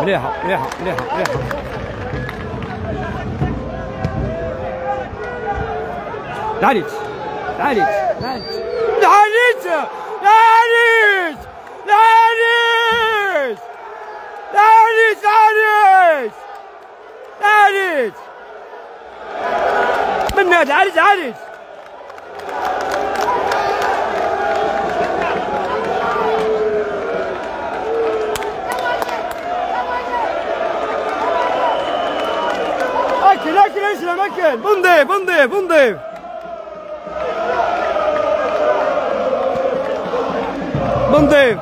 مليحه مليحه مليحه مليحه تعاليش تعاليش تعاليش تعاليش تعاليش تعاليش تعاليش تعاليش تعاليش منها تعاليش تعاليش اكل Kenar kenar silamakın. Bunde, bunde, bunde. Bunde.